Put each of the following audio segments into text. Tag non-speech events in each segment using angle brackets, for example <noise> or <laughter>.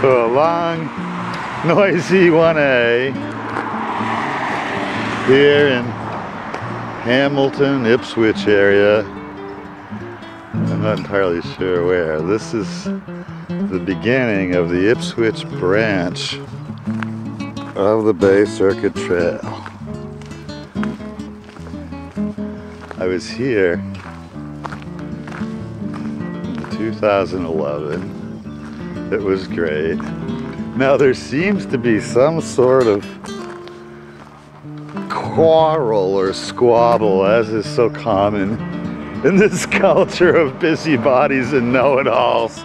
So a long, noisy 1A here in Hamilton, Ipswich area. I'm not entirely sure where. This is the beginning of the Ipswich branch of the Bay Circuit Trail. I was here 2011 it was great. Now there seems to be some sort of quarrel or squabble, as is so common in this <laughs> culture of busybodies and know-it-alls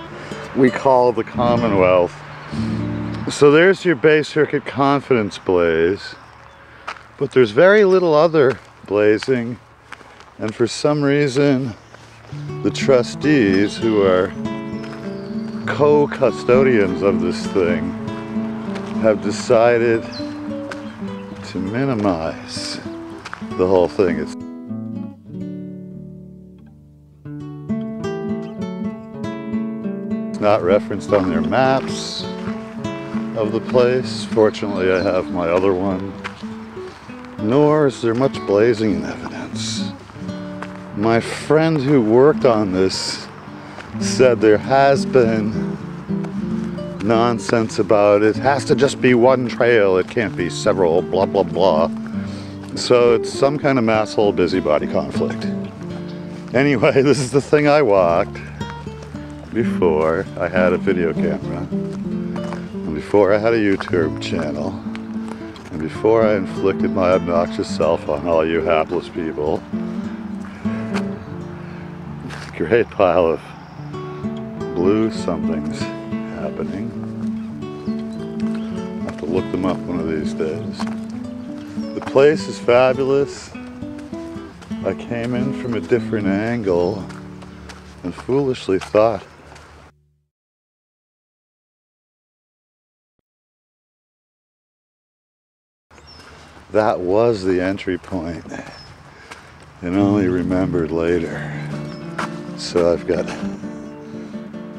we call the Commonwealth. So there's your Bay Circuit Confidence Blaze, but there's very little other blazing, and for some reason, the trustees who are co-custodians of this thing have decided to minimize the whole thing. It's not referenced on their maps of the place. Fortunately, I have my other one. Nor is there much blazing evidence. My friend who worked on this said there has been nonsense about it. it. has to just be one trail, it can't be several, blah, blah, blah. So it's some kind of masshole busybody conflict. Anyway, <laughs> this is the thing I walked before I had a video camera, and before I had a YouTube channel, and before I inflicted my obnoxious self on all you hapless people. Great pile of blue something's happening. I'll have to look them up one of these days. The place is fabulous. I came in from a different angle and foolishly thought that was the entry point and only remembered later. So I've got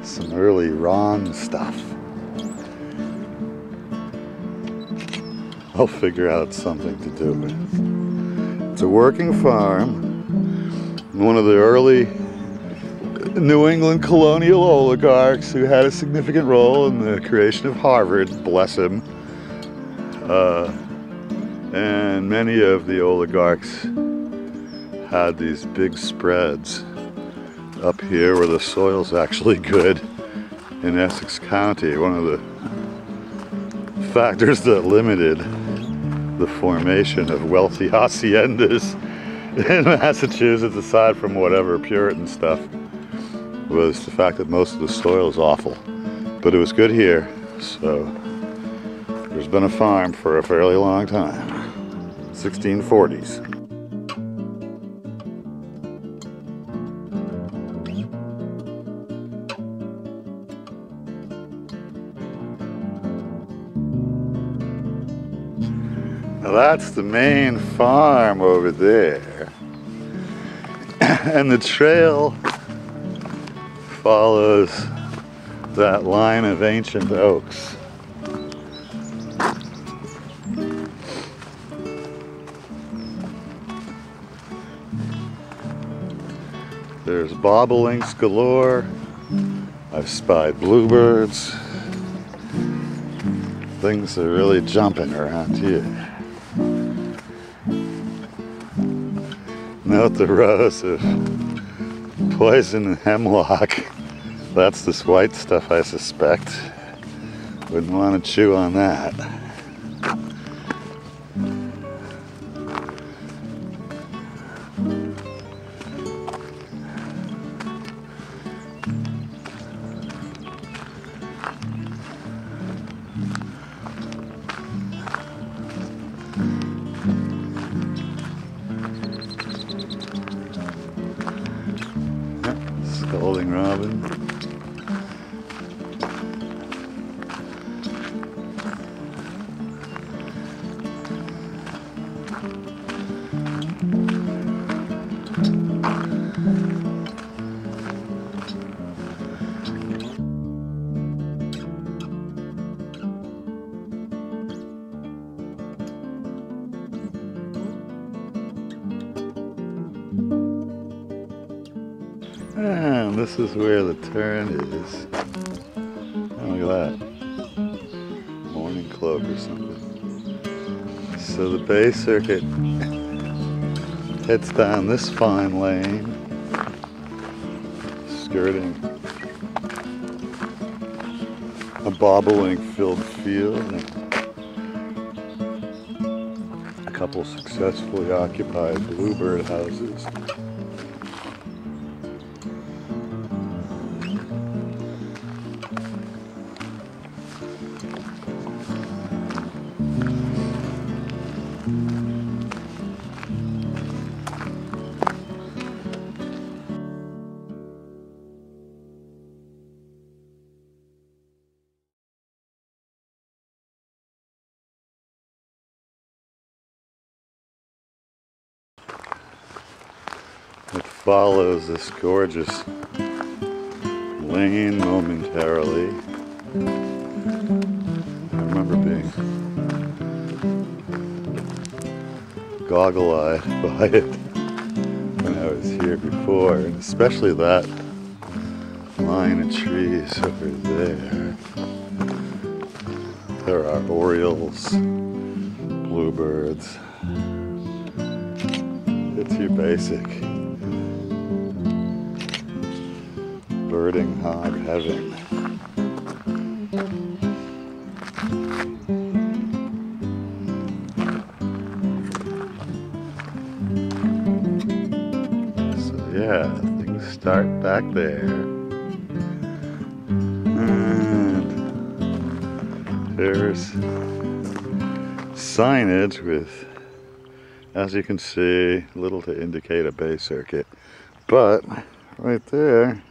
some early wrong stuff. I'll figure out something to do with. It's a working farm. One of the early New England colonial oligarchs who had a significant role in the creation of Harvard, bless him. Uh, and many of the oligarchs had these big spreads up here where the soil's actually good in Essex County. One of the factors that limited the formation of wealthy <laughs> haciendas in Massachusetts, aside from whatever Puritan stuff, was the fact that most of the soil is awful. But it was good here, so there's been a farm for a fairly long time. 1640s. That's the main farm over there. and the trail follows that line of ancient oaks. There's bobolinks galore. I've spied bluebirds. Things are really jumping around here. Note the rows of poison hemlock. That's this white stuff, I suspect. Wouldn't want to chew on that. And this is where the turn is. Oh, look at that. Mourning cloak or something. So the Bay Circuit <laughs> heads down this fine lane, skirting a bobolink filled field a couple successfully occupied bluebird houses. Follows this gorgeous lane momentarily. I remember being goggle-eyed <laughs> by it when I was here before, and especially that line of trees over there. There are orioles, bluebirds. It's your basic birding hog heaven. So yeah, things start back there. And there's signage with, as you can see, little to indicate a bay circuit. But right there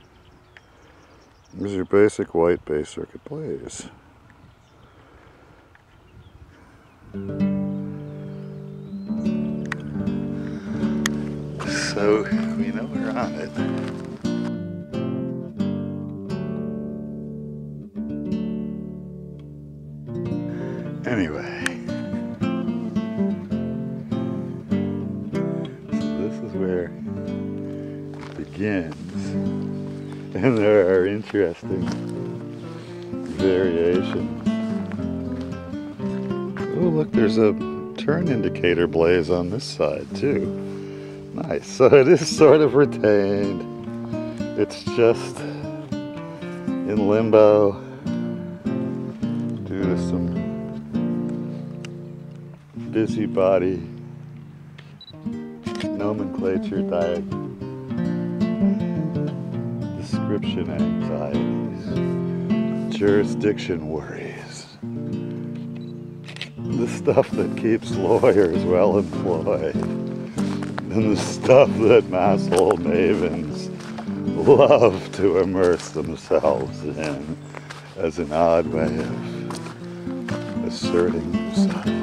is your basic white bay circuit blaze. So we know we're on it. Anyway, so this is where it begins, <laughs> and there are interesting variations. Oh, look, there's a turn indicator blaze on this side too. Nice. <laughs> So it is sort of retained. It's just in limbo due to some busybody nomenclature diag description anxieties, jurisdiction worries, the stuff that keeps lawyers well employed, and the stuff that masshole mavens love to immerse themselves in as an odd way of asserting themselves.